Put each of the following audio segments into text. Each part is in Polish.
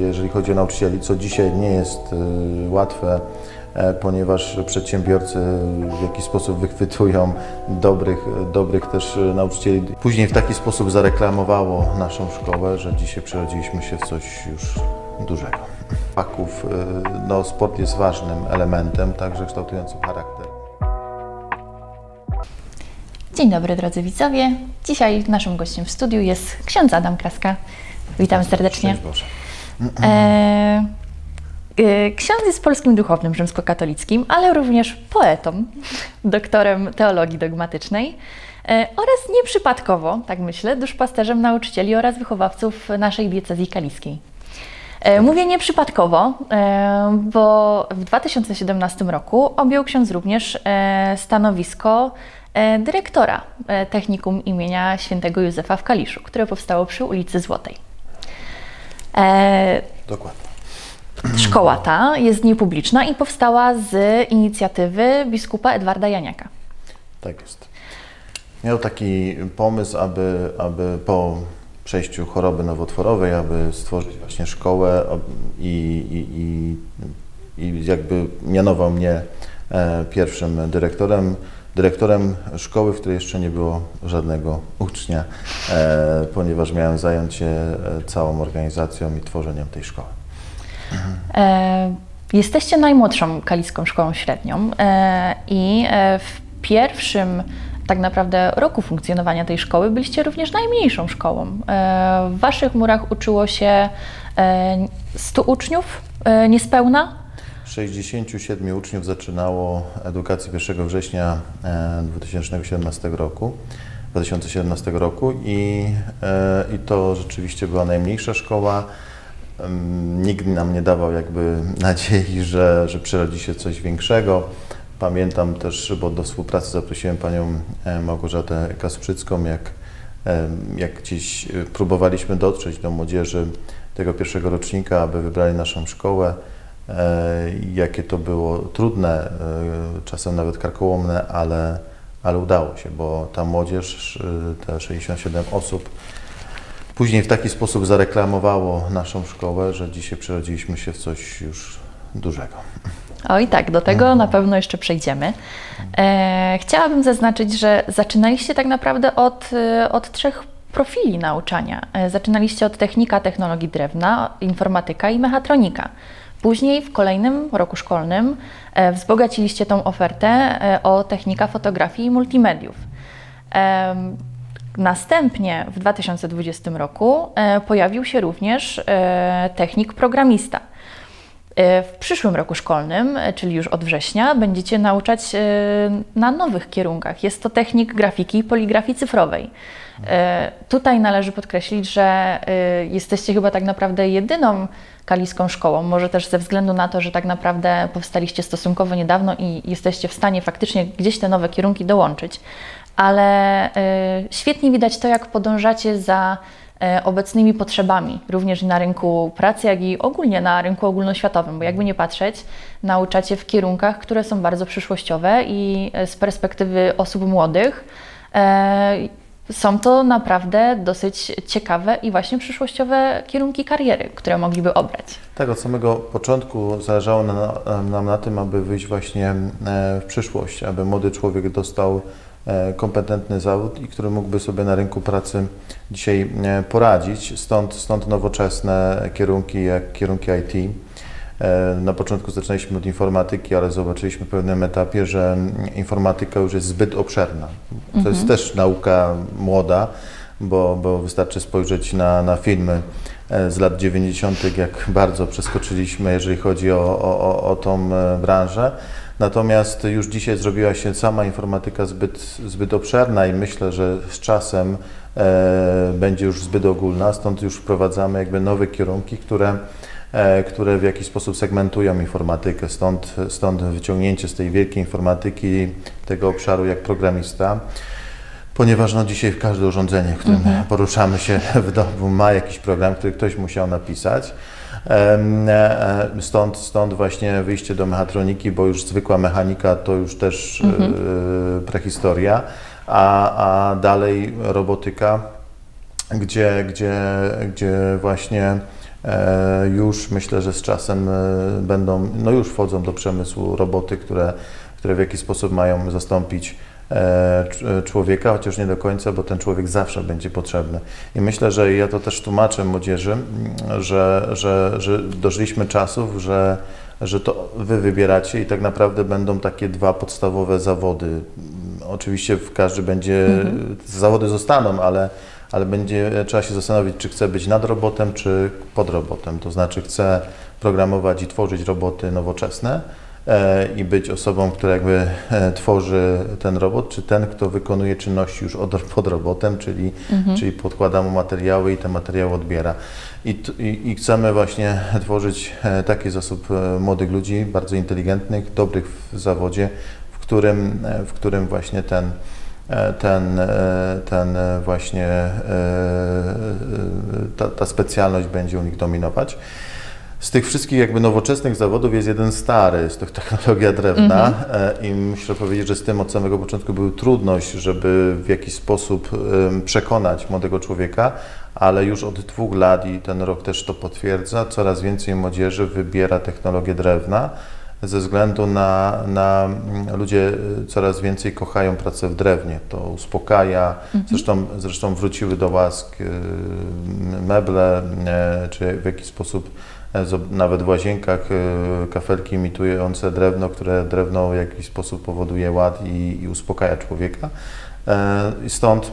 jeżeli chodzi o nauczycieli, co dzisiaj nie jest y, łatwe, e, ponieważ przedsiębiorcy w jakiś sposób wychwytują dobrych, dobrych też nauczycieli. Później w taki sposób zareklamowało naszą szkołę, że dzisiaj przerodziliśmy się w coś już dużego. Faków, y, no, sport jest ważnym elementem, także kształtującym charakter. Dzień dobry drodzy widzowie. Dzisiaj naszym gościem w studiu jest ksiądz Adam Kraska. Witam serdecznie. Szczęść Boże. E, e, ksiądz jest polskim duchownym rzymskokatolickim, ale również poetą, doktorem teologii dogmatycznej e, oraz nieprzypadkowo, tak myślę, duszpasterzem nauczycieli oraz wychowawców naszej diecezji kaliskiej. E, Mówię nieprzypadkowo, bo w 2017 roku objął ksiądz również stanowisko dyrektora technikum imienia świętego Józefa w Kaliszu, które powstało przy ulicy Złotej. E, Dokładnie. Szkoła ta jest niepubliczna i powstała z inicjatywy biskupa Edwarda Janiaka. Tak jest. Miał taki pomysł, aby, aby po przejściu choroby nowotworowej, aby stworzyć właśnie szkołę i, i, i, i jakby mianował mnie e, pierwszym dyrektorem, dyrektorem szkoły, w której jeszcze nie było żadnego ucznia, e, ponieważ miałem zająć się e, całą organizacją i tworzeniem tej szkoły. E, Jesteście najmłodszą kaliską szkołą średnią e, i e, w pierwszym tak naprawdę roku funkcjonowania tej szkoły byliście również najmniejszą szkołą. E, W waszych murach uczyło się e, 100 uczniów niespełna. 67 uczniów zaczynało edukację 1 września e, 2017 roku, 2017 roku i, e, i to rzeczywiście była najmniejsza szkoła. Nikt nam nie dawał jakby nadziei, że, że przerodzi się coś większego. Pamiętam też, bo do współpracy zaprosiłem panią e, Małgorzatę Kasprzycką, jak, jak gdzieś e, próbowaliśmy dotrzeć do młodzieży tego pierwszego rocznika, aby wybrali naszą szkołę. E, jakie to było trudne, e, czasem nawet karkołomne, ale, ale udało się, bo ta młodzież, e, te 67 osób, później w taki sposób zareklamowało naszą szkołę, że dzisiaj przerodziliśmy się w coś już dużego. Oj tak, do tego na pewno jeszcze przejdziemy. E, chciałabym zaznaczyć, że zaczynaliście tak naprawdę od, od trzech profili nauczania. E, zaczynaliście od technika, technologii drewna, informatyka i mechatronika. Później w kolejnym roku szkolnym e, wzbogaciliście tą ofertę e, o technika fotografii i multimediów. Następnie w 2020 roku e, pojawił się również technik programista. W przyszłym roku szkolnym, czyli już od września, będziecie nauczać na nowych kierunkach. Jest to technik grafiki i poligrafii cyfrowej. E, Tutaj należy podkreślić, że e, jesteście chyba tak naprawdę jedyną kaliską szkołą, może też ze względu na to, że tak naprawdę powstaliście stosunkowo niedawno i jesteście w stanie faktycznie gdzieś te nowe kierunki dołączyć, ale e, świetnie widać to, jak podążacie za obecnymi potrzebami, również na rynku pracy, jak i ogólnie na rynku ogólnoświatowym, bo jakby nie patrzeć, nauczacie w kierunkach, które są bardzo przyszłościowe i z perspektywy osób młodych są to naprawdę dosyć ciekawe i właśnie przyszłościowe kierunki kariery, które mogliby obrać. Tak, od samego początku zależało na, nam na tym, aby wyjść właśnie e, w przyszłość, aby młody człowiek dostał e, kompetentny zawód i który mógłby sobie na rynku pracy dzisiaj e, poradzić. Stąd, stąd nowoczesne kierunki jak kierunki IT. E, Na początku zaczynaliśmy od informatyki, ale zobaczyliśmy w pewnym etapie, że informatyka już jest zbyt obszerna. To jest też nauka młoda, bo, bo wystarczy spojrzeć na, na filmy e, z lat 90., jak bardzo przeskoczyliśmy, jeżeli chodzi o, o, o- tą e, branżę. Natomiast już dzisiaj zrobiła się sama informatyka zbyt, zbyt obszerna i myślę, że z czasem e, będzie już zbyt ogólna, stąd już wprowadzamy jakby nowe kierunki, które które w jakiś sposób segmentują informatykę. Stąd, stąd wyciągnięcie z tej wielkiej informatyki, tego obszaru jak programista. Ponieważ no, dzisiaj każde urządzenie, w którym poruszamy się w domu, ma jakiś program, który ktoś musiał napisać. E, e, Stąd, stąd właśnie wyjście do mechatroniki, bo już zwykła mechanika to już też e, prehistoria, a, a dalej robotyka, gdzie, gdzie, gdzie właśnie E, Już myślę, że z czasem e, będą, no już wchodzą do przemysłu roboty, które, które w jakiś sposób mają zastąpić e, cz- człowieka, chociaż nie do końca, bo ten człowiek zawsze będzie potrzebny. I myślę, że ja to też tłumaczę młodzieży, że, że, że dożyliśmy czasów, że, że to wy wybieracie i tak naprawdę będą takie dwa podstawowe zawody. Oczywiście w- każdy będzie, zawody zostaną, ale, ale będzie trzeba się zastanowić, czy chce być nad robotem, czy pod robotem. To znaczy chce programować i tworzyć roboty nowoczesne e, i być osobą, która jakby e, tworzy ten robot, czy ten, kto wykonuje czynności już od, pod robotem, czyli, czyli podkłada mu materiały i te materiały odbiera. I, i, I chcemy właśnie tworzyć e, taki zasób młodych ludzi, bardzo inteligentnych, dobrych w zawodzie, w którym, w którym właśnie ten, ten, e, ten e, właśnie e, ta, ta specjalność będzie u nich dominować. Z tych wszystkich jakby nowoczesnych zawodów jest jeden stary, jest to technologia drewna. E, i muszę powiedzieć, że z tym od samego początku była trudność, żeby w jakiś sposób przekonać młodego człowieka, ale już od dwóch lat i ten rok też to potwierdza, coraz więcej młodzieży wybiera technologię drewna ze względu na, na mm, ludzie y, coraz więcej kochają pracę w drewnie. To uspokaja. Zresztą, zresztą wróciły do łask y, meble, e, czy w jakiś sposób e, nawet w łazienkach y, kafelki imitujące drewno, które drewno w jakiś sposób powoduje ład i, i uspokaja człowieka. E, I stąd,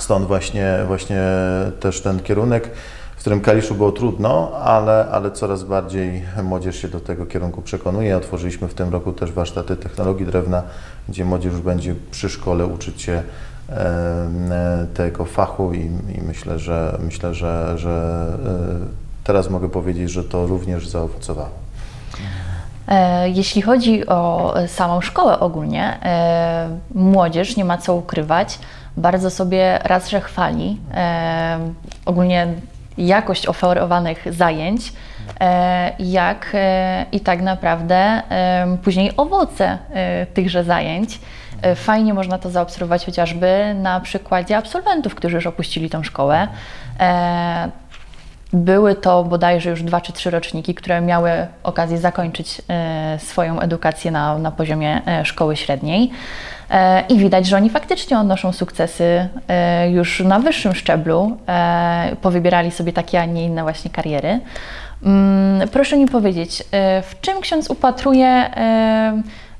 stąd właśnie, właśnie też ten kierunek którym Kaliszu było trudno, ale, ale coraz bardziej młodzież się do tego kierunku przekonuje. Otworzyliśmy w tym roku też warsztaty technologii drewna, gdzie młodzież już będzie przy szkole uczyć się tego fachu i, i myślę, że myślę, że, że e, teraz mogę powiedzieć, że to również zaowocowało. E, Jeśli chodzi o samą szkołę ogólnie, e, młodzież, nie ma co ukrywać, bardzo sobie raz, że chwali ogólnie jakość oferowanych zajęć, e, jak e, i tak naprawdę później owoce e, tychże zajęć. Fajnie można to zaobserwować chociażby na przykładzie absolwentów, którzy już opuścili tą szkołę. Były to bodajże już dwa czy trzy roczniki, które miały okazję zakończyć swoją edukację na, na poziomie szkoły średniej. E, I widać, że oni faktycznie odnoszą sukcesy e, już na wyższym szczeblu. E, powybierali sobie takie, a nie inne właśnie kariery. Mm, Proszę mi powiedzieć, w czym ksiądz upatruje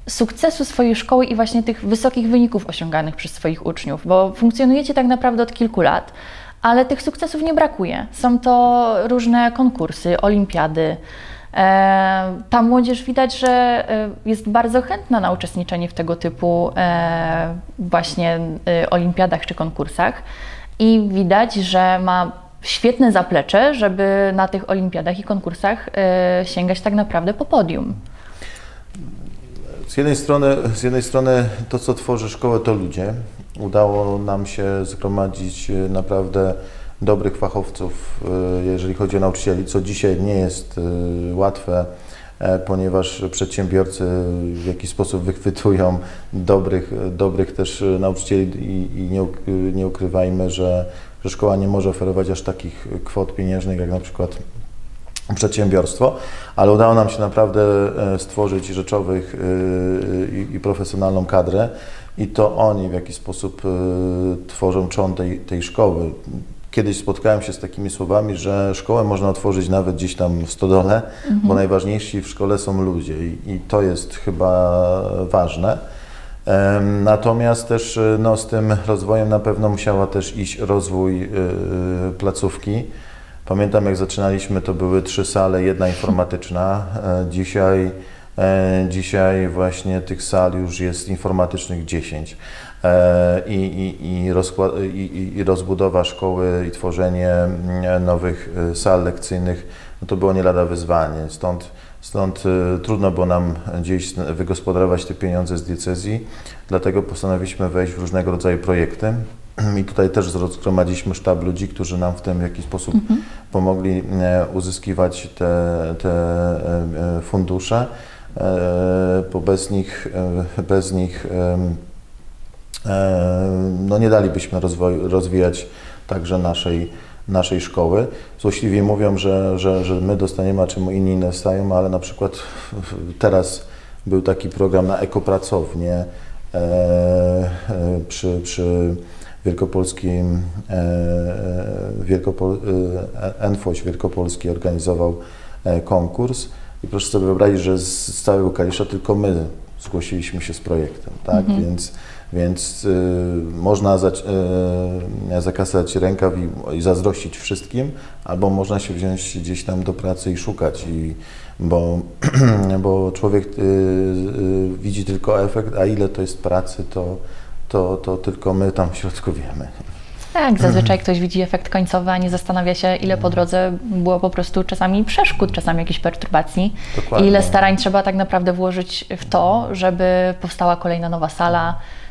sukcesu swojej szkoły i właśnie tych wysokich wyników osiąganych przez swoich uczniów? Bo funkcjonujecie tak naprawdę od kilku lat, ale tych sukcesów nie brakuje. Są to różne konkursy, olimpiady. E, Ta młodzież widać, że e, jest bardzo chętna na uczestniczenie w tego typu e, właśnie olimpiadach czy konkursach i widać, że ma świetne zaplecze, żeby na tych olimpiadach i konkursach sięgać tak naprawdę po podium. Z jednej strony, z jednej strony to, co tworzy szkołę, to ludzie. Udało nam się zgromadzić naprawdę dobrych fachowców, e, jeżeli chodzi o nauczycieli, co dzisiaj nie jest e, łatwe, e, ponieważ przedsiębiorcy w jakiś sposób wychwytują dobrych, dobrych też e, nauczycieli i, nie, uk- nie ukrywajmy, że, szkoła nie może oferować aż takich kwot pieniężnych, jak na przykład przedsiębiorstwo, ale udało nam się naprawdę e, stworzyć rzeczowych i, profesjonalną kadrę i to oni w jakiś sposób tworzą trzon tej, tej szkoły. Kiedyś spotkałem się z takimi słowami, że szkołę można otworzyć nawet gdzieś tam w stodole, bo najważniejsi w szkole są ludzie i, i to jest chyba ważne. Natomiast też e, no, z tym rozwojem na pewno musiała też iść rozwój e, placówki. Pamiętam jak zaczynaliśmy, to były trzy sale, jedna informatyczna. E, Dzisiaj, e, dzisiaj właśnie tych sal już jest informatycznych 10. I, i, i, rozkład, i, i- rozbudowa szkoły i tworzenie mm, nowych e, sal lekcyjnych, no to było nie lada wyzwanie. Stąd, stąd e, trudno było nam gdzieś wygospodarować te pieniądze z diecezji, dlatego postanowiliśmy wejść w różnego rodzaju projekty. I tutaj też zgromadziliśmy sztab ludzi, którzy nam w tym w jakiś sposób pomogli e, uzyskiwać te, te e, e, fundusze, bo bez nich, bez nich no nie dalibyśmy rozwoju, rozwijać także naszej, naszej szkoły. Złośliwie mówią, że, że, że my dostaniemy, a czemu inni nie dostają, ale na przykład teraz był taki program na ekopracownię e, e, przy, przy Wielkopolskim, e, Wielkopol, e, Enfoś Wielkopolski organizował e, konkurs i proszę sobie wyobrazić, że z, całego Kalisza tylko my zgłosiliśmy się z projektem, tak? Więc, więc y, można zac- y, zakasać rękaw i, i zazdrościć wszystkim, albo można się wziąć gdzieś tam do pracy i szukać, i, bo, bo człowiek y, y, widzi tylko efekt, a ile to jest pracy, to, to, to tylko my tam w środku wiemy. Tak, zazwyczaj ktoś widzi efekt końcowy, a nie zastanawia się, ile po drodze było po prostu czasami przeszkód, czasami jakichś perturbacji. Dokładnie. I ile starań trzeba tak naprawdę włożyć w to, żeby powstała kolejna nowa sala, e,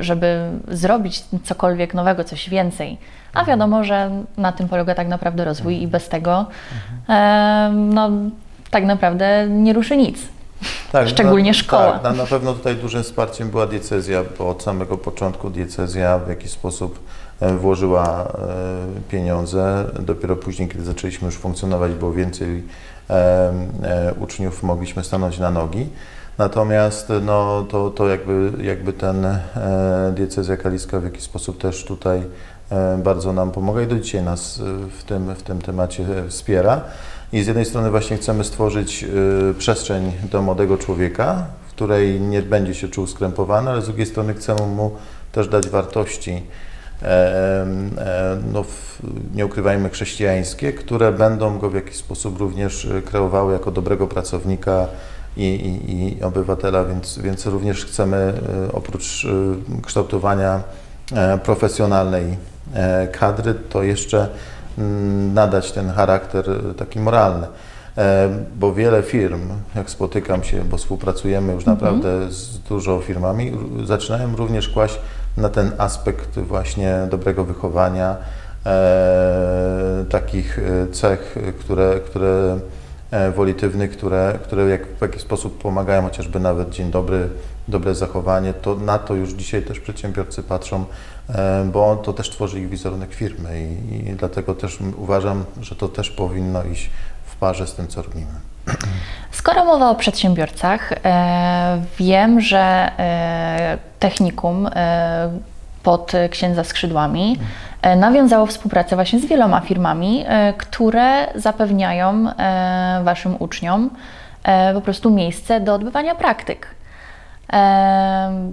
żeby zrobić cokolwiek nowego, coś więcej. A wiadomo, że na tym polega tak naprawdę rozwój i bez tego e, no, tak naprawdę nie ruszy nic. Tak, Szczególnie na, szkoła. Tak, na, na pewno tutaj dużym wsparciem była diecezja, bo od samego początku diecezja w jakiś sposób e, włożyła e, pieniądze. Dopiero później, kiedy zaczęliśmy już funkcjonować, było więcej e, e, uczniów, mogliśmy stanąć na nogi. Natomiast no, to, to jakby, jakby ten e, diecezja kaliska w jakiś sposób też tutaj e, bardzo nam pomaga i do dzisiaj nas e, w tym, w tym temacie e, wspiera. I z jednej strony właśnie chcemy stworzyć y, przestrzeń do młodego człowieka, w której nie będzie się czuł skrępowany, ale z drugiej strony chcemy mu też dać wartości, e, e, no, nie ukrywajmy, chrześcijańskie, które będą go w jakiś sposób również kreowały jako dobrego pracownika i, i, i obywatela, więc, więc również chcemy y, oprócz y, kształtowania e, profesjonalnej e, kadry, to jeszcze mm, nadać ten charakter e, taki moralny. E, Bo wiele firm, jak spotykam się, bo współpracujemy już naprawdę z dużo firmami, zaczynają również kłaść na ten aspekt właśnie dobrego wychowania, e, takich e, cech, e, które, które e, wolitywnych, które, które jak, w jakiś sposób pomagają, chociażby nawet dzień dobry, dobre zachowanie, to na to już dzisiaj też przedsiębiorcy patrzą, e, bo to też tworzy ich wizerunek firmy i, i dlatego też uważam, że to też powinno iść w parze z tym, co robimy. Skoro mowa o przedsiębiorcach, e, wiem, że e, technikum e, pod księdza skrzydłami nawiązało współpracę właśnie z wieloma firmami, e, które zapewniają e, Waszym uczniom e, po prostu miejsce do odbywania praktyk. E,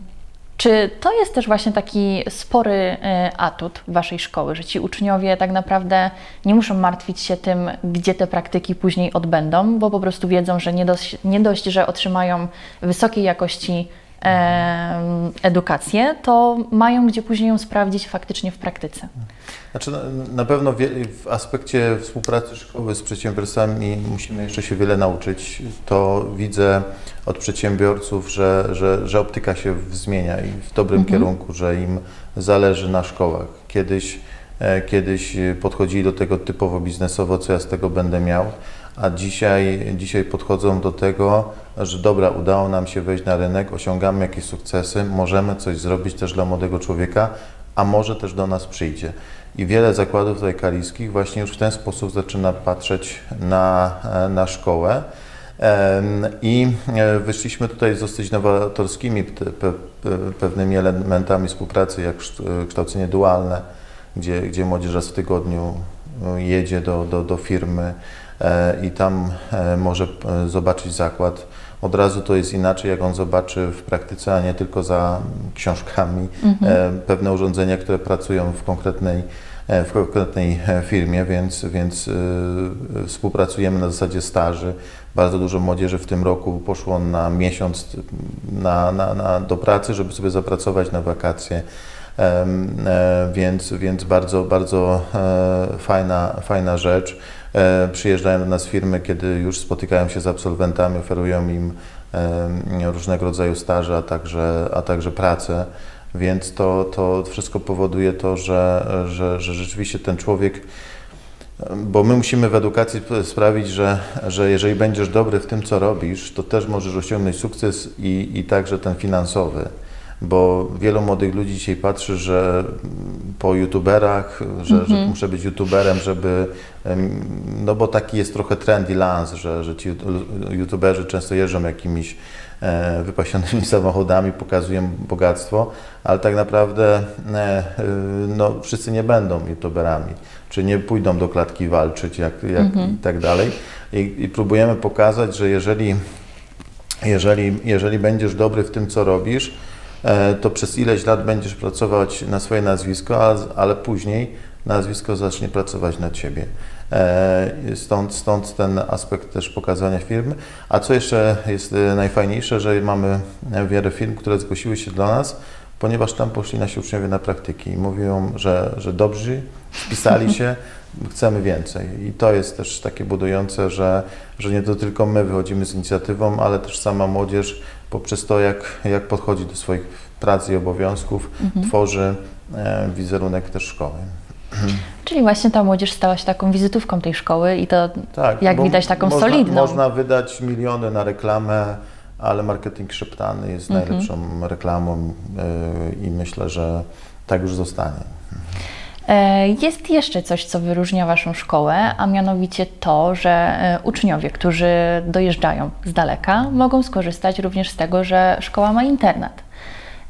Czy to jest też właśnie taki spory e, atut Waszej szkoły, że ci uczniowie tak naprawdę nie muszą martwić się tym, gdzie te praktyki później odbędą, bo po prostu wiedzą, że nie dość, nie dość że otrzymają wysokiej jakości edukację, to mają gdzie później ją sprawdzić faktycznie w praktyce. Znaczy, na, pewno w aspekcie współpracy szkoły z przedsiębiorstwami musimy jeszcze się wiele nauczyć. To widzę od przedsiębiorców, że, że, że optyka się zmienia i w dobrym kierunku, że im zależy na szkołach. Kiedyś, kiedyś podchodzili do tego typowo biznesowo, co ja z tego będę miał, a dzisiaj, dzisiaj podchodzą do tego, że dobra, udało nam się wejść na rynek, osiągamy jakieś sukcesy, możemy coś zrobić też dla młodego człowieka, a może też do nas przyjdzie. I wiele zakładów tutaj kaliskich właśnie już w ten sposób zaczyna patrzeć na, e, na szkołę. I e, wyszliśmy tutaj z dosyć nowatorskimi pewnymi elementami współpracy, jak szt- kształcenie dualne, gdzie, gdzie młodzież raz w tygodniu e, jedzie do, do, do firmy e, i tam e, może e, zobaczyć zakład. Od razu to jest inaczej, jak on zobaczy w praktyce, a nie tylko za książkami e, pewne urządzenia, które pracują w konkretnej, w konkretnej firmie, więc, więc współpracujemy na zasadzie staży. Bardzo dużo młodzieży w tym roku poszło na miesiąc na, na, na, do pracy, żeby sobie zapracować na wakacje. E, więc, więc bardzo, bardzo e, fajna, fajna rzecz. E, Przyjeżdżają do nas firmy, kiedy już spotykają się z absolwentami, oferują im różnego rodzaju staże, a także, a także pracę. Więc to, to wszystko powoduje to, że, że, że rzeczywiście ten człowiek, bo my musimy w edukacji sprawić, że, że jeżeli będziesz dobry w tym, co robisz, to też możesz osiągnąć sukces i, i także ten finansowy. Bo wielu młodych ludzi dzisiaj patrzy, że po youtuberach, że, że muszę być youtuberem, żeby, no bo taki jest trochę trend i lans, że, że ci youtu- youtuberzy często jeżdżą jakimiś e, wypasionymi samochodami, pokazują bogactwo, ale tak naprawdę e, e, no, wszyscy nie będą youtuberami, czy nie pójdą do klatki walczyć jak, jak i tak dalej. I, I próbujemy pokazać, że jeżeli jeżeli, jeżeli będziesz dobry w tym, co robisz, to przez ileś lat będziesz pracować na swoje nazwisko, ale, później nazwisko zacznie pracować na ciebie. E, Stąd, stąd ten aspekt też pokazania firmy. A co jeszcze jest e, najfajniejsze, że mamy e, wiele firm, które zgłosiły się do nas, ponieważ tam poszli nasi uczniowie na praktyki i mówią, że, że dobrzy, spisali się, chcemy więcej. I to jest też takie budujące, że, że nie to tylko my wychodzimy z inicjatywą, ale też sama młodzież poprzez to, jak, jak podchodzi do swoich prac i obowiązków, tworzy e, wizerunek też szkoły. Czyli właśnie ta młodzież stała się taką wizytówką tej szkoły i to Tak, jak widać taką można, solidną. Można wydać miliony na reklamę, ale marketing szeptany jest Mhm. najlepszą reklamą e, i myślę, że tak już zostanie. E, Jest jeszcze coś, co wyróżnia Waszą szkołę, a mianowicie to, że e, uczniowie, którzy dojeżdżają z daleka, mogą skorzystać również z tego, że szkoła ma internat.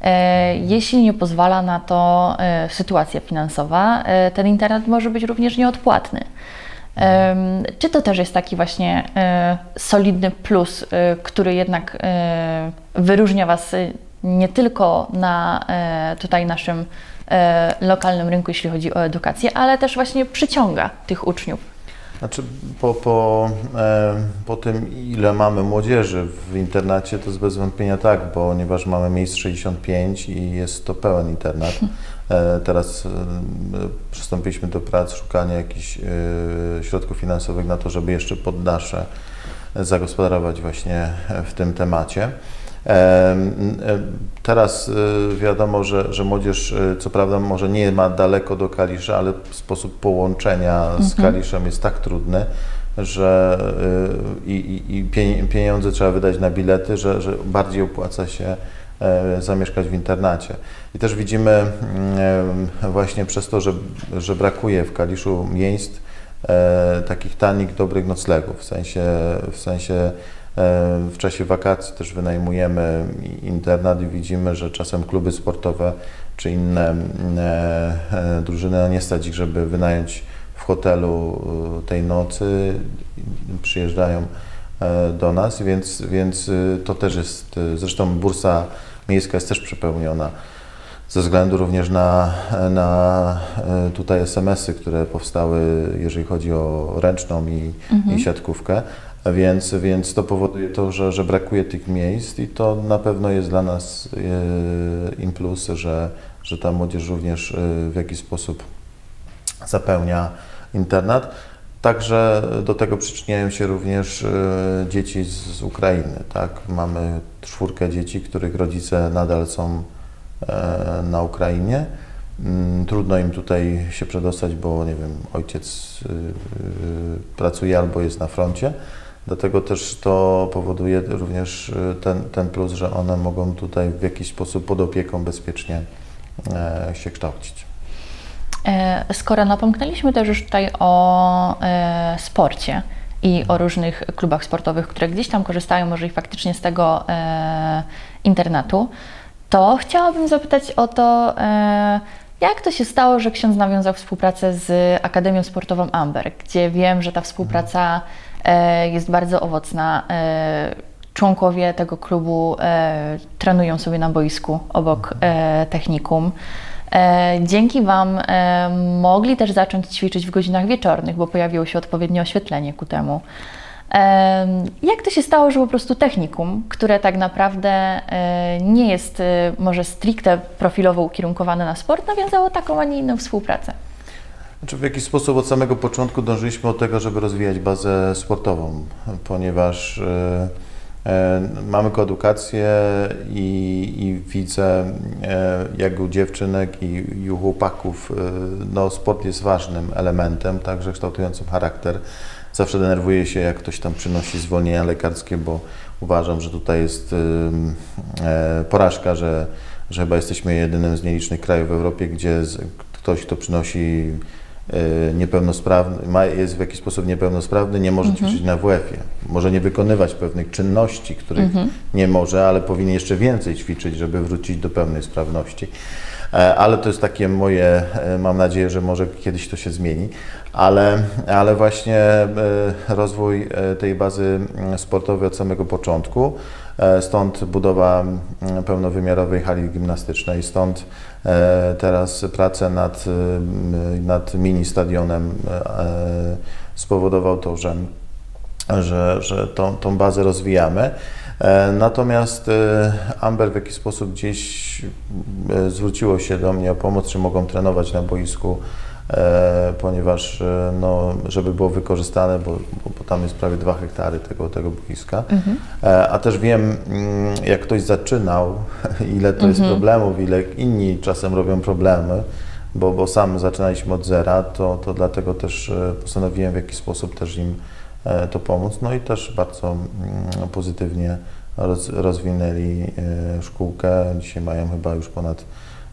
E, Jeśli nie pozwala na to sytuacja finansowa, ten internat może być również nieodpłatny. Czy to też jest taki właśnie solidny plus, który jednak wyróżnia Was nie tylko na tutaj naszym lokalnym rynku, jeśli chodzi o edukację, ale też właśnie przyciąga tych uczniów? Znaczy, po, po, e, po tym, ile mamy młodzieży w internacie, to jest bez wątpienia tak, ponieważ mamy miejsc 65 i jest to pełen internat. E, teraz e, przystąpiliśmy do prac szukania jakichś e, środków finansowych na to, żeby jeszcze podnasze zagospodarować właśnie w tym temacie. Teraz e, wiadomo, że, że młodzież e, co prawda może nie ma daleko do Kalisza, ale sposób połączenia z Kaliszem jest tak trudny, że e, i, i, i pie- pieniądze trzeba wydać na bilety, że, że bardziej opłaca się zamieszkać w internacie. I też widzimy mm, właśnie przez to, że, że brakuje w Kaliszu miejsc takich tanich, dobrych noclegów, w sensie, w sensie w czasie wakacji też wynajmujemy internat i widzimy, że czasem kluby sportowe czy inne e, e, drużyny no nie stać ich, żeby wynająć w hotelu e, tej nocy, przyjeżdżają e, do nas, więc, więc e, to też jest, e, zresztą bursa miejska jest też przepełniona ze względu również na, na e, tutaj SMS-y, które powstały, jeżeli chodzi o ręczną i, i siatkówkę. Więc, więc to powoduje to, że, że brakuje tych miejsc i to na pewno jest dla nas e, im plus, że, że ta młodzież również e, w jakiś sposób zapełnia internat. Także do tego przyczyniają się również e, dzieci z, Ukrainy. Tak? Mamy czwórkę dzieci, których rodzice nadal są na Ukrainie. Mm, Trudno im tutaj się przedostać, bo nie wiem, ojciec pracuje albo jest na froncie. Dlatego też to powoduje również y, ten, ten plus, że one mogą tutaj w jakiś sposób pod opieką bezpiecznie e, się kształcić. E, Skoro napomknęliśmy też już tutaj o e, sporcie i o różnych klubach sportowych, które gdzieś tam korzystają może i faktycznie z tego internatu, to chciałabym zapytać o to, jak to się stało, że ksiądz nawiązał współpracę z Akademią Sportową Amber, gdzie wiem, że ta współpraca e, jest bardzo owocna. E, członkowie tego klubu e, trenują sobie na boisku obok e, technikum. E, Dzięki Wam e, mogli też zacząć ćwiczyć w godzinach wieczornych, bo pojawiło się odpowiednie oświetlenie ku temu. E, Jak to się stało, że po prostu technikum, które tak naprawdę e, nie jest e, może stricte profilowo ukierunkowane na sport, nawiązało taką, a nie inną współpracę? Znaczy w jakiś sposób od samego początku dążyliśmy do tego, żeby rozwijać bazę sportową, ponieważ e, e, mamy koedukację i, i widzę, e, jak u dziewczynek i, i u chłopaków, no, sport jest ważnym elementem, także kształtującym charakter. Zawsze denerwuję się, jak ktoś tam przynosi zwolnienia lekarskie, bo uważam, że tutaj jest porażka, że że chyba jesteśmy jedynym z nielicznych krajów w Europie, gdzie ktoś, kto przynosi niepełnosprawny, ma, jest w jakiś sposób niepełnosprawny, nie może ćwiczyć na WF-ie. Może nie wykonywać pewnych czynności, których nie może, ale powinien jeszcze więcej ćwiczyć, żeby wrócić do pełnej sprawności. E, Ale to jest takie moje, e, mam nadzieję, że może kiedyś to się zmieni, ale, ale właśnie e, rozwój tej bazy mm, sportowej od samego początku, stąd budowa mm, pełnowymiarowej hali gimnastycznej, stąd e, teraz prace nad, e, nad mini stadionem e, spowodował to, że że, że tą, tą bazę rozwijamy. E, Natomiast e, Amber w jakiś sposób gdzieś e, zwróciło się do mnie o pomoc, czy mogą trenować na boisku, e, ponieważ e, no, żeby było wykorzystane, bo, bo, bo tam jest prawie 2 hektary tego, tego boiska. E, A też wiem, mm, jak ktoś zaczynał, ile to jest problemów, ile inni czasem robią problemy, bo, bo sam zaczynaliśmy od zera, to, to dlatego też e, postanowiłem w jakiś sposób też im e, to pomóc. No i też bardzo mm, pozytywnie roz, rozwinęli e, szkółkę. Dzisiaj mają chyba już ponad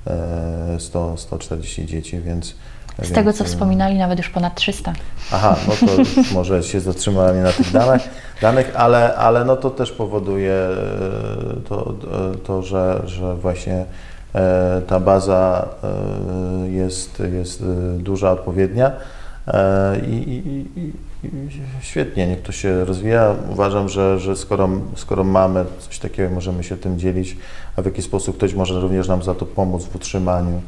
e, 100, 140 dzieci, więc... Z tego, co e, wspominali, nawet już ponad 300. Aha, no to może się zatrzymałem na tych danych, danych ale, ale no to też powoduje e, to, e, to że, że właśnie ta baza jest, jest duża, odpowiednia i, i, i, świetnie, niech to się rozwija. Uważam, że, że skoro, skoro mamy coś takiego, możemy się tym dzielić, a w jakiś sposób ktoś może również nam za to pomóc w utrzymaniu,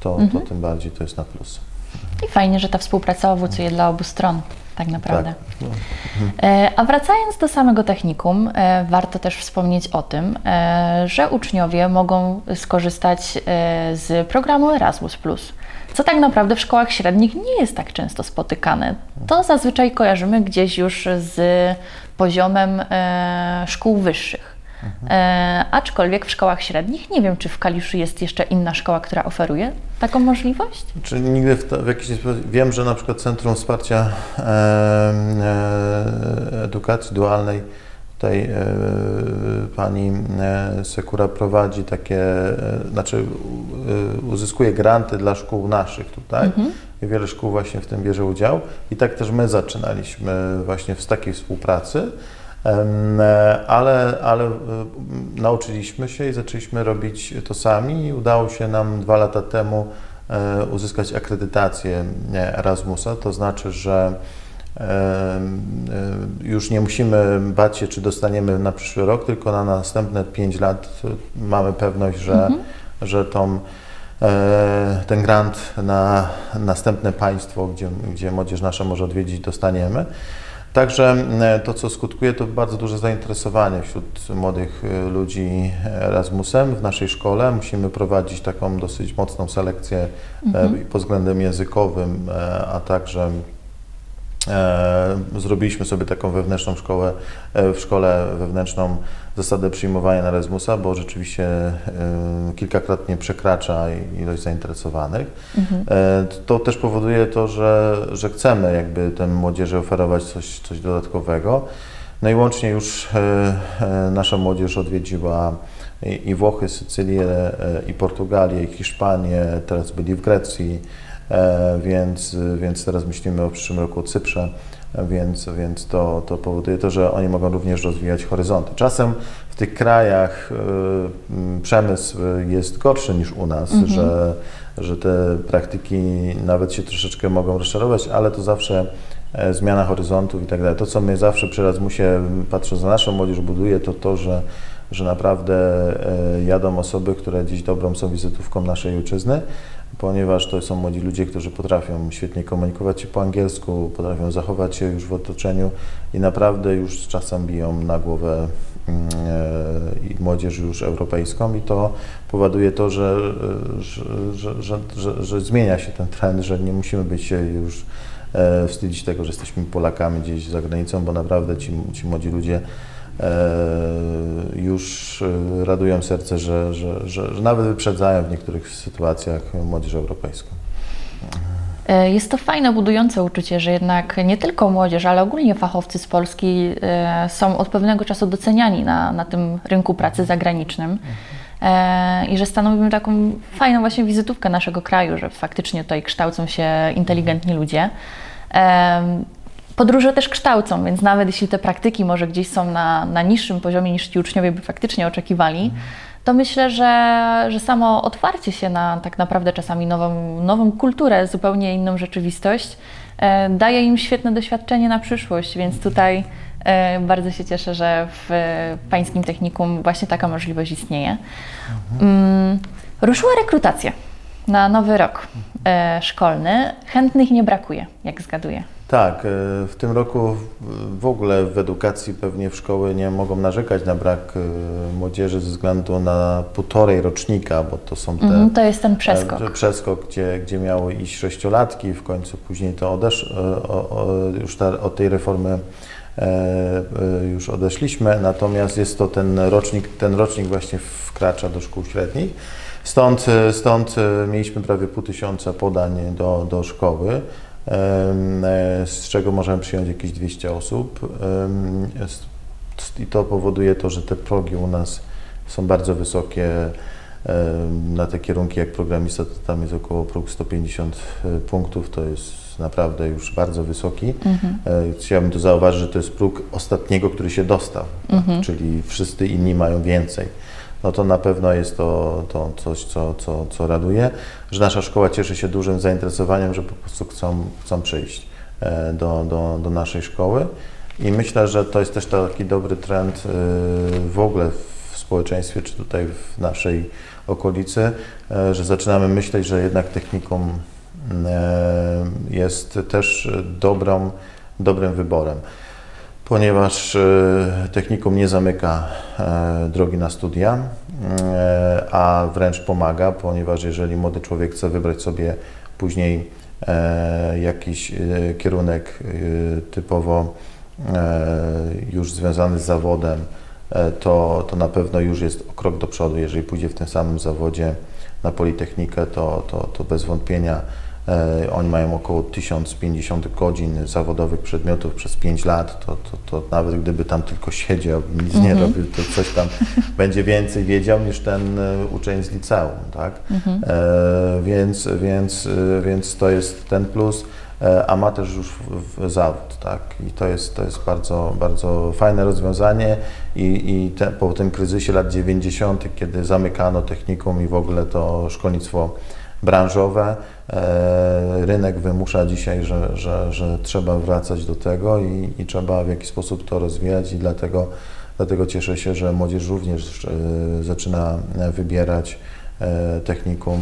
to, to tym bardziej to jest na plus. I fajnie, że ta współpraca owocuje dla obu stron, tak naprawdę. Tak. No. E, A wracając do samego technikum, e, warto też wspomnieć o tym, e, że uczniowie mogą skorzystać z programu Erasmus, co tak naprawdę w szkołach średnich nie jest tak często spotykane. To zazwyczaj kojarzymy gdzieś już z poziomem szkół wyższych. E, aczkolwiek w szkołach średnich nie wiem, czy w Kaliszu jest jeszcze inna szkoła, która oferuje taką możliwość. Czy nigdy w, to, w jakiś sposób, wiem, że na przykład Centrum Wsparcia e, e, Edukacji Dualnej, tutaj e, pani e, Sekura prowadzi takie, e, znaczy uzyskuje granty dla szkół naszych tutaj i wiele szkół właśnie w tym bierze udział i tak też my zaczynaliśmy właśnie z takiej współpracy. E, Ale, ale e, nauczyliśmy się i zaczęliśmy robić to sami i udało się nam dwa lata temu e, uzyskać akredytację Erasmusa, to znaczy, że już nie musimy bać się, czy dostaniemy na przyszły rok, tylko na następne 5 lat mamy pewność, że, że tą, ten grant na następne państwo, gdzie, gdzie młodzież nasza może odwiedzić, dostaniemy. Także e, to, co skutkuje, to bardzo duże zainteresowanie wśród młodych e, ludzi Erasmusem w naszej szkole. Musimy prowadzić taką dosyć mocną selekcję e, i pod względem językowym, a także Zrobiliśmy sobie taką wewnętrzną szkołę, w szkole wewnętrzną zasadę przyjmowania na Erasmusa, bo rzeczywiście e, kilkakrotnie przekracza ilość zainteresowanych. E, To też powoduje to, że, że chcemy jakby tej młodzieży oferować coś, coś dodatkowego. No i łącznie już e, nasza młodzież odwiedziła i, i Włochy, Sycylię, i Portugalię, i Hiszpanię, teraz byli w Grecji, więc, więc teraz myślimy o przyszłym roku o Cyprze, więc, więc to, to powoduje to, że oni mogą również rozwijać horyzonty. Czasem w tych krajach m, przemysł jest gorszy niż u nas, że, że te praktyki nawet się troszeczkę mogą rozczarować, ale to zawsze e, zmiana horyzontów i tak dalej. To, co my zawsze przy Erasmusie, patrząc na naszą młodzież, buduje, to to, że, że naprawdę e, jadą osoby, które dziś dobrą są wizytówką naszej ojczyzny, ponieważ to są młodzi ludzie, którzy potrafią świetnie komunikować się po angielsku, potrafią zachować się już w otoczeniu i naprawdę już z czasem biją na głowę mm, e, i młodzież już europejską. I to powoduje to, że, że, że, że, zmienia się ten trend, że nie musimy być już e, wstydzić tego, że jesteśmy Polakami gdzieś za granicą, bo naprawdę ci, ci młodzi ludzie już e, radują serce, że, że, że, że nawet wyprzedzają w niektórych sytuacjach młodzież europejską. E, Jest to fajne, budujące uczucie, że jednak nie tylko młodzież, ale ogólnie fachowcy z Polski e, są od pewnego czasu doceniani na, na tym rynku pracy zagranicznym. e, i że stanowimy taką fajną właśnie wizytówkę naszego kraju, że faktycznie tutaj kształcą się inteligentni ludzie. Podróże też kształcą, więc nawet jeśli te praktyki może gdzieś są na, na niższym poziomie niż ci uczniowie by faktycznie oczekiwali, to myślę, że, że samo otwarcie się na tak naprawdę czasami nową, nową kulturę, zupełnie inną rzeczywistość, e, daje im świetne doświadczenie na przyszłość, więc tutaj e, bardzo się cieszę, że w Pańskim Technikum właśnie taka możliwość istnieje. Mm, ruszyła rekrutacja na nowy rok e, szkolny. Chętnych nie brakuje, jak zgaduję. Tak, e, w tym roku w- ogóle w edukacji pewnie w szkoły nie mogą narzekać na brak e, młodzieży ze względu na półtorej rocznika, bo to są te Mhm, to jest ten przeskok. przeskok gdzie, gdzie miały iść sześciolatki, w końcu później to odesz, e, o, o, już ta, od tej reformy e, e, już odeszliśmy, natomiast jest to ten rocznik, ten rocznik właśnie wkracza do szkół średnich. Stąd, stąd mieliśmy prawie pół tysiąca podań do, do szkoły, z czego możemy przyjąć jakieś 200 osób. I to powoduje to, że te progi u nas są bardzo wysokie. Na te kierunki jak programista to tam jest około próg 150 punktów, to jest naprawdę już bardzo wysoki. Mhm. E, Chciałbym tu zauważyć, że to jest próg ostatniego, który się dostał, Mhm. czyli wszyscy inni mają więcej. No to na pewno jest to, to coś, co, co, co raduje, że nasza szkoła cieszy się dużym zainteresowaniem, że po prostu chcą, chcą przyjść e, do, do, do naszej szkoły. I myślę, że to jest też taki dobry trend e, w ogóle w społeczeństwie, czy tutaj w naszej okolicy, e, że zaczynamy myśleć, że jednak technikum jest też dobrą, dobrym wyborem, ponieważ e, technikum nie zamyka e, drogi na studia, e, a wręcz pomaga, ponieważ jeżeli młody człowiek chce wybrać sobie później jakiś kierunek typowo już związany z zawodem, to, to na pewno już jest o krok do przodu. Jeżeli pójdzie w tym samym zawodzie na Politechnikę, to, to, to bez wątpienia oni mają około 1050 godzin zawodowych przedmiotów przez 5 lat, to, to, to nawet gdyby tam tylko siedział, nic nie robił, to coś tam będzie więcej wiedział niż ten e, uczeń z liceum, tak? E, więc, więc, e, więc to jest ten plus, e, a ma też już w, w zawód, tak? I to jest, to jest bardzo, bardzo fajne rozwiązanie i, i te, po tym kryzysie lat 90., kiedy zamykano technikum i w ogóle to szkolnictwo branżowe, e, rynek wymusza dzisiaj, że, że, że trzeba wracać do tego i, i trzeba w jakiś sposób to rozwijać i dlatego, dlatego cieszę się, że młodzież również e, zaczyna wybierać e, technikum.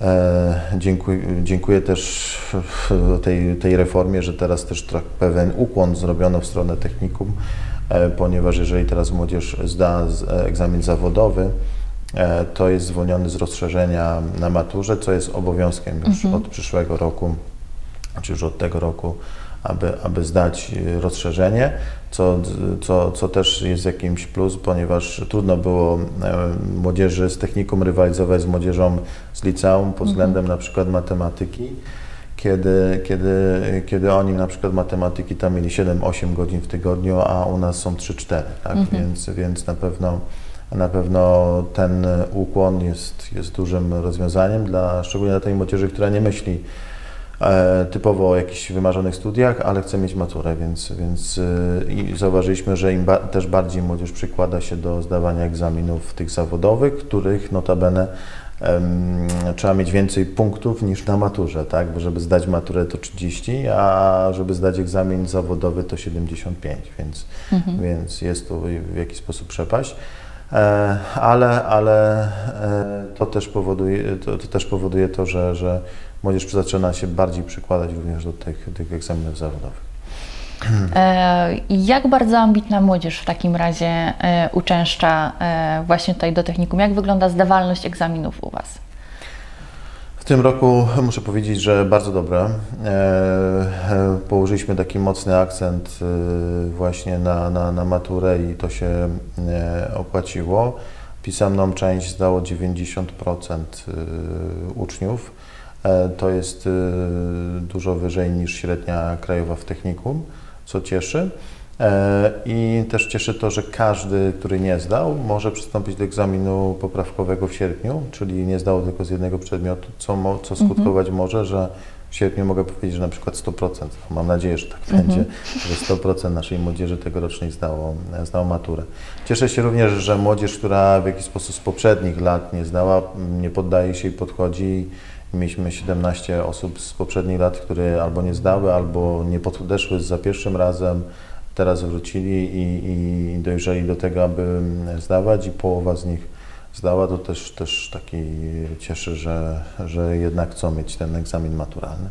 E, Dziękuję, dziękuję też tej, tej reformie, że teraz też trochę pewien ukłon zrobiono w stronę technikum, e, ponieważ jeżeli teraz młodzież zda e, egzamin zawodowy, e, to jest zwolniony z rozszerzenia na maturze, co jest obowiązkiem już od przyszłego roku, czy już od tego roku, aby, aby zdać e, rozszerzenie, co, co, co też jest jakimś plus, ponieważ trudno było e, młodzieży z technikum rywalizować z młodzieżą z liceum pod względem na przykład matematyki. Kiedy, kiedy, kiedy oni na przykład matematyki tam mieli 7-8 godzin w tygodniu, a u nas są 3-4, tak? więc, więc na pewno na pewno ten ukłon jest, jest dużym rozwiązaniem, dla, szczególnie dla tej młodzieży, która nie myśli e, typowo o jakichś wymarzonych studiach, ale chce mieć maturę, więc, więc e, i zauważyliśmy, że im ba, też bardziej młodzież przykłada się do zdawania egzaminów tych zawodowych, których notabene trzeba mieć więcej punktów niż na maturze, tak? Bo żeby zdać maturę to 30, a żeby zdać egzamin zawodowy to 75, więc, więc jest tu w jakiś sposób przepaść. E, ale, ale e, to, też powoduje, to, to też powoduje to, że, że młodzież zaczyna się bardziej przykładać również do tych, tych egzaminów zawodowych. E, Jak bardzo ambitna młodzież w takim razie uczęszcza właśnie tutaj do technikum? Jak wygląda zdawalność egzaminów u Was? W tym roku muszę powiedzieć, że bardzo dobre. E, e, Położyliśmy taki mocny akcent e, właśnie na, na, na maturę i to się opłaciło. Pisemną część zdało 90% e, uczniów. To jest dużo wyżej niż średnia krajowa w technikum, co cieszy. E, I też cieszy to, że każdy, który nie zdał, może przystąpić do egzaminu poprawkowego w sierpniu, czyli nie zdał tylko z jednego przedmiotu, co, mo, co skutkować może, że w sierpniu mogę powiedzieć, że na przykład 100%. Mam nadzieję, że tak będzie, że 100% naszej młodzieży tegorocznej zdało, zdało maturę. Cieszę się również, że młodzież, która w jakiś sposób z poprzednich lat nie zdała, nie poddaje się i podchodzi. Mieliśmy 17 osób z poprzednich lat, które albo nie zdały, albo nie podeszły za pierwszym razem, teraz wrócili i, i dojrzeli do tego, aby zdawać i połowa z nich zdała, to też, też taki cieszy, że, że jednak chcą mieć ten egzamin maturalny.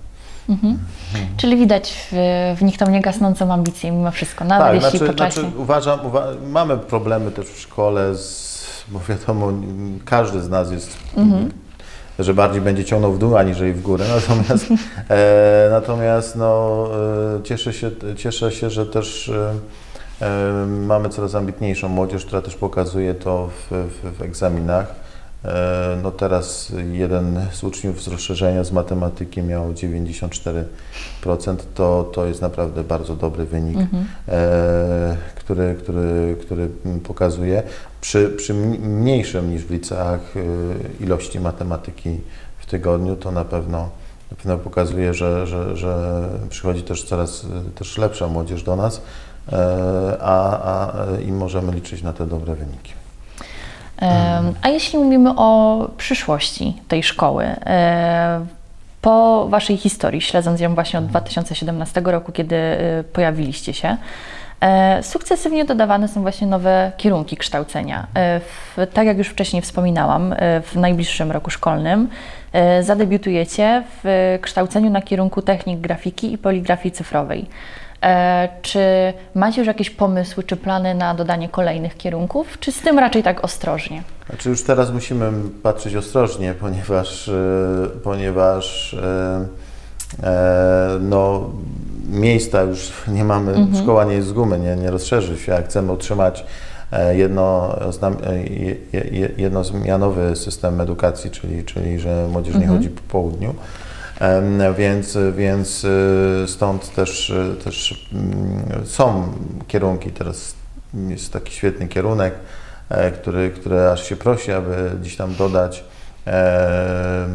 Mhm. Czyli widać w, w nich tą niegasnącą ambicję mimo wszystko, nawet tak, jeśli znaczy, po czasie. znaczy uważam, uwa mamy problemy też w szkole, z, bo wiadomo, każdy z nas jest, że bardziej będzie ciągnął w dół, aniżeli w górę, natomiast, e, natomiast no, e, cieszę, się, cieszę się, że też e, e, mamy coraz ambitniejszą młodzież, która też pokazuje to w, w, w egzaminach. E, No teraz jeden z uczniów z rozszerzenia z matematyki miał 94%, to, to jest naprawdę bardzo dobry wynik, e, który, który, który pokazuje przy, przy mniejszym niż w liceach e, ilości matematyki w tygodniu, to na pewno, na pewno pokazuje, że, że, że przychodzi też coraz też lepsza młodzież do nas, e, a, a i możemy liczyć na te dobre wyniki. A jeśli mówimy o przyszłości tej szkoły, e, po Waszej historii, śledząc ją właśnie od 2017 roku, kiedy e, pojawiliście się, sukcesywnie dodawane są właśnie nowe kierunki kształcenia. E, tak jak już wcześniej wspominałam, e, w najbliższym roku szkolnym e, zadebiutujecie w kształceniu na kierunku technik grafiki i poligrafii cyfrowej. E, Czy macie już jakieś pomysły czy plany na dodanie kolejnych kierunków, czy z tym raczej tak ostrożnie? Znaczy już teraz musimy patrzeć ostrożnie, ponieważ, e, ponieważ e, e, no, miejsca już nie mamy, szkoła nie jest z gumy, nie, nie rozszerzy się, jak chcemy utrzymać e, jedno, e, je- je- jednozmianowy system edukacji, czyli, czyli że młodzież nie chodzi po południu. Więc, więc y, stąd też, też mm, są kierunki, teraz jest taki świetny kierunek, e, który, który aż się prosi, aby gdzieś tam dodać, e,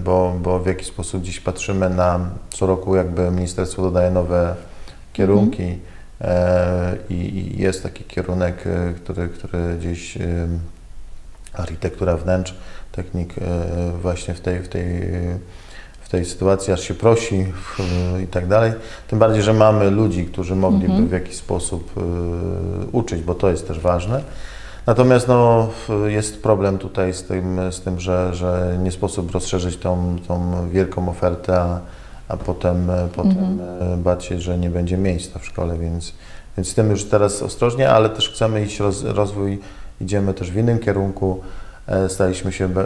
bo, bo w jakiś sposób dziś patrzymy na co roku jakby ministerstwo dodaje nowe kierunki e, i, i jest taki kierunek, e, który, który gdzieś architektura wnętrz, technik e, właśnie w tej, w tej, w tej sytuacji aż się prosi i tak dalej. Tym bardziej, że mamy ludzi, którzy mogliby w jakiś sposób e, uczyć, bo to jest też ważne. Natomiast no, jest problem tutaj z tym, z tym że, że nie sposób rozszerzyć tą, tą wielką ofertę, a, a potem, e, potem e, bać się, że nie będzie miejsca w szkole, więc, więc z tym już teraz ostrożnie, ale też chcemy iść roz, rozwój, idziemy też w innym kierunku. E, Staliśmy się be,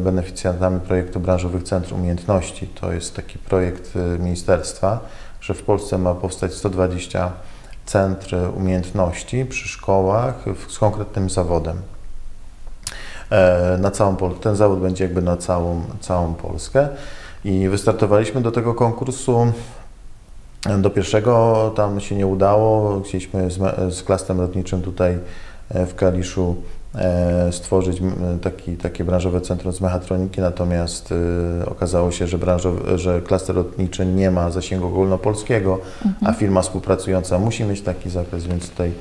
beneficjentami projektu Branżowych Centrum Umiejętności. To jest taki projekt ministerstwa, że w Polsce ma powstać 120 centr umiejętności przy szkołach z konkretnym zawodem. E, Na całą Pol- Ten zawód będzie jakby na całą, całą Polskę. I wystartowaliśmy do tego konkursu. Do pierwszego tam się nie udało. Chcieliśmy z, z klasem lotniczym tutaj e, w Kaliszu stworzyć m, taki, takie branżowe centrum z mechatroniki, natomiast e, okazało się, że, branżowy, że klaster lotniczy nie ma zasięgu ogólnopolskiego, a firma współpracująca musi mieć taki zakres, więc tutaj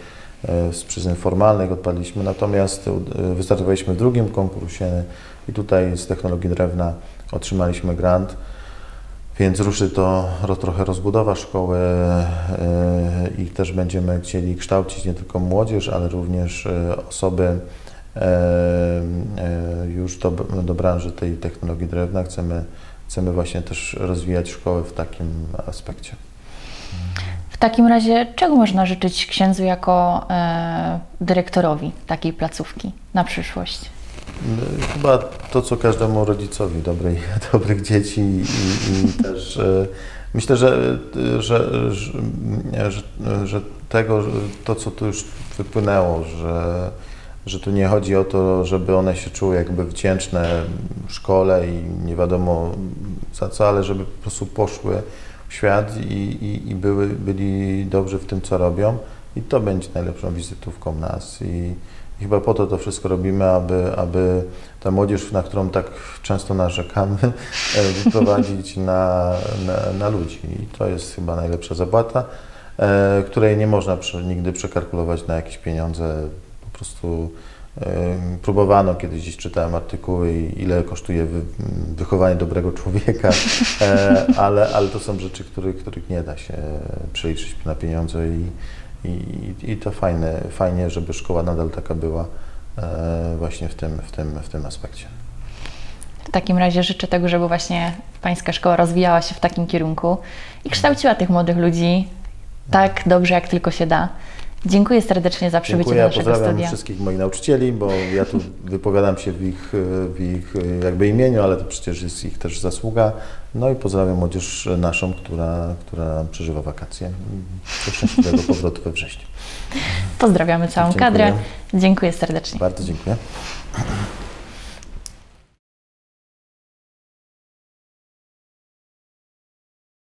e, z przyczyn formalnych odpadliśmy. Natomiast e, wystartowaliśmy w drugim konkursie i tutaj z technologii drewna otrzymaliśmy grant. Więc ruszy to ro, trochę rozbudowa szkoły e, i też będziemy chcieli kształcić nie tylko młodzież, ale również e, osoby e, już do, do branży tej technologii drewna. Chcemy, chcemy właśnie też rozwijać szkołę w takim aspekcie. W takim razie, czego można życzyć księdzu jako dyrektorowi takiej placówki na przyszłość? Chyba to, co każdemu rodzicowi dobrej, dobrych dzieci i, i też e, myślę, że, że, że, że, tego, to, co tu już wypłynęło, że, że tu nie chodzi o to, żeby one się czuły jakby wdzięczne szkole i nie wiadomo za co, ale żeby po prostu poszły w świat i, i, i były, byli dobrzy w tym, co robią. I to będzie najlepszą wizytówką nas i, chyba po to to wszystko robimy, aby, aby ta młodzież, na którą tak często narzekamy, e, wyprowadzić na, na, na ludzi. I to jest chyba najlepsza zapłata, e, której nie można przy, nigdy przekalkulować na jakieś pieniądze, po prostu Ym, Próbowano kiedyś, gdzieś czytałem artykuły, ile kosztuje wy, wychowanie dobrego człowieka, e, ale, ale to są rzeczy, których, których nie da się przeliczyć na pieniądze i, i, i to fajne, fajnie, żeby szkoła nadal taka była e, właśnie w tym, w, tym, w tym aspekcie. W takim razie życzę tego, żeby właśnie Pańska szkoła rozwijała się w takim kierunku i kształciła tych młodych ludzi tak dobrze, jak tylko się da. Dziękuję serdecznie za przybycie Dziękuję, do naszego pozdrawiam studia. wszystkich moich nauczycieli, bo ja tu wypowiadam się w ich, w ich jakby imieniu, ale to przecież jest ich też zasługa. No i pozdrawiam młodzież naszą, która, która przeżywa wakacje. Do szczęśliwego powrotu we wrześniu. Pozdrawiamy całą Dziękuję. kadrę. Dziękuję serdecznie. Bardzo dziękuję.